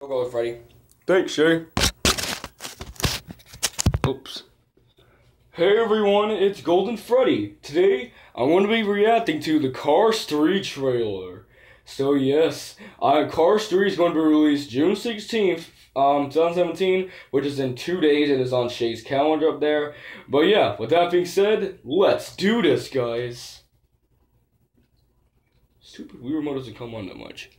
Go go, Freddy. Thanks, Shea. Oops. Hey everyone, it's Golden Freddy. Today, I'm going to be reacting to the Cars 3 trailer. So yes, uh, Cars 3 is going to be released June 16th, um, 2017, which is in two days and is on Shea's calendar up there. But yeah, with that being said, let's do this, guys. Stupid Wii remote doesn't come on that much.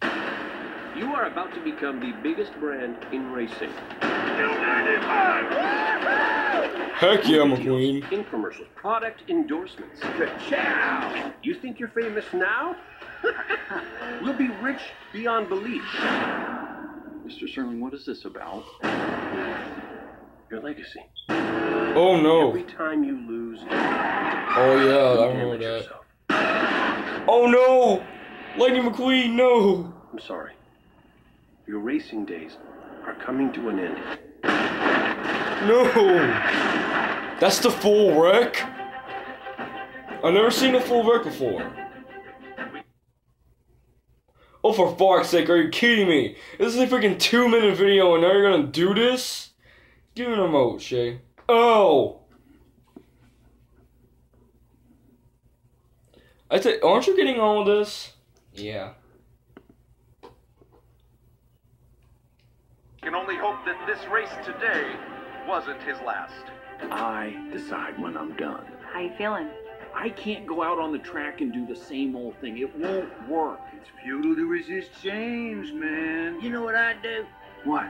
You are about to become the biggest brand in racing. Heck yeah, McQueen. Infomercials, product endorsements. Ciao! You think you're famous now? we'll be rich beyond belief. Mr. Sterling, what is this about? Your legacy. Oh no. Every time you lose, Oh yeah, I remember that. yourself. Oh no! Lightning McQueen, no! I'm sorry. Your racing days are coming to an end. No! That's the full wreck? I've never seen a full wreck before. Oh, for fuck's sake, are you kidding me? This is a freaking two minute video and now you're gonna do this? Give me a remote, Shea. Oh! I said, aren't you getting with this? Yeah. I can only hope that this race today wasn't his last. I decide when I'm done. How you feeling? I can't go out on the track and do the same old thing. It won't work. It's futile to resist change, man. You know what I'd do? What?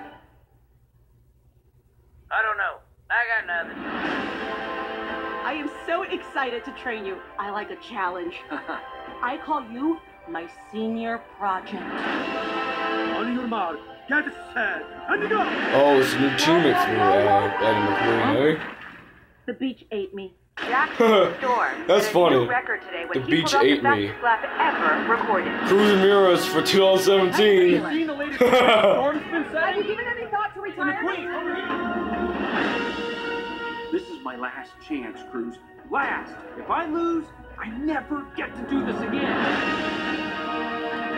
I don't know. I got nothing. I am so excited to train you. I like a challenge. I call you my senior project. On your mark, get set, and go! Oh, it's a new teammate for uh, Lightning McQueen, eh? The beach ate me. Jack That's set a new funny. today The beach pulled off ate the me. fastest ever recorded. Cruising Mirrors for 2017. Seen the latest storm's been Have you given any thought to retirement? Queen, over here! This is my last chance, Cruz. Last. If I lose, I never get to do this again.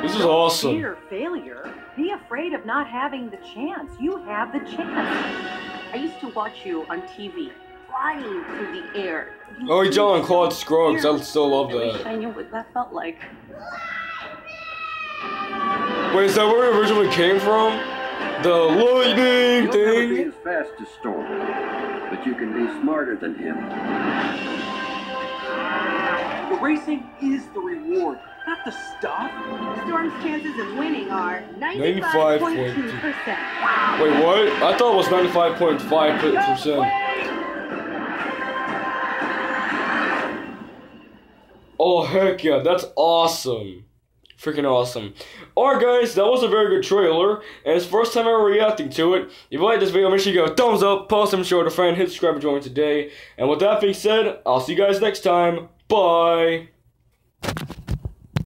This is awesome. Fear failure. Be afraid of not having the chance. You have the chance. I used to watch you on TV, flying through the air. You Oh, John Claude Scruggs. I fearless. still love I wish that. I knew what that felt like. Wait, is that where it originally came from? The lightning You'll never be thing? as fast as Storm, but you can be smarter than him. The racing is the reward, not the stuff. Storm's chances of winning are 95.2%. 95.2. Wait, what? I thought it was 95.5%. Oh, heck yeah, that's awesome. Freaking awesome. Alright, guys, that was a very good trailer, and it's the first time ever reacting to it. If you like this video, make sure you give a thumbs up, post them, show it to a friend, hit subscribe and join today. And with that being said, I'll see you guys next time. Bye.